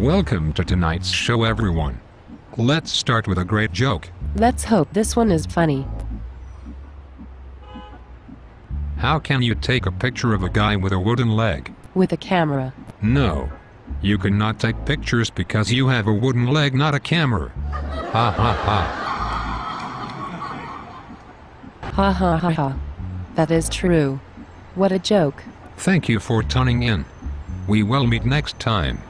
Welcome to tonight's show everyone. Let's start with a great joke. Let's hope this one is funny. How can you take a picture of a guy with a wooden leg? With a camera. No. You cannot take pictures because you have a wooden leg, not a camera. Ha ha ha. Ha ha ha ha. That is true. What a joke. Thank you for tuning in. We will meet next time.